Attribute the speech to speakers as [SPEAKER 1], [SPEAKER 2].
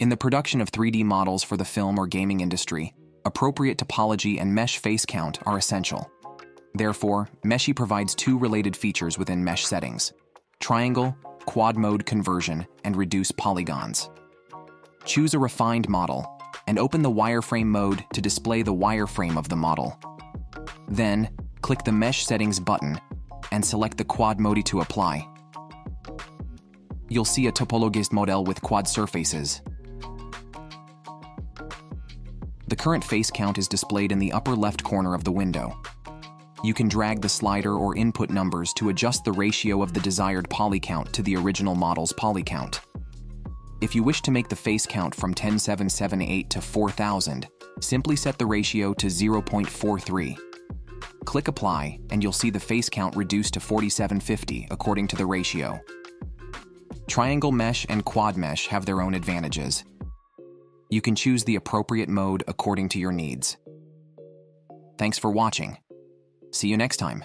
[SPEAKER 1] In the production of 3D models for the film or gaming industry, appropriate topology and mesh face count are essential. Therefore, Meshy provides two related features within mesh settings triangle, quad mode conversion, and reduce polygons. Choose a refined model and open the wireframe mode to display the wireframe of the model. Then, click the Mesh Settings button and select the Quad Mode to apply. You'll see a topologist model with quad surfaces. The current face count is displayed in the upper left corner of the window. You can drag the slider or input numbers to adjust the ratio of the desired poly count to the original model's poly count. If you wish to make the face count from 10778 to 4000, simply set the ratio to 0.43. Click Apply, and you'll see the face count reduced to 4750 according to the ratio. Triangle mesh and quad mesh have their own advantages. You can choose the appropriate mode according to your needs. Thanks for watching. See you next time.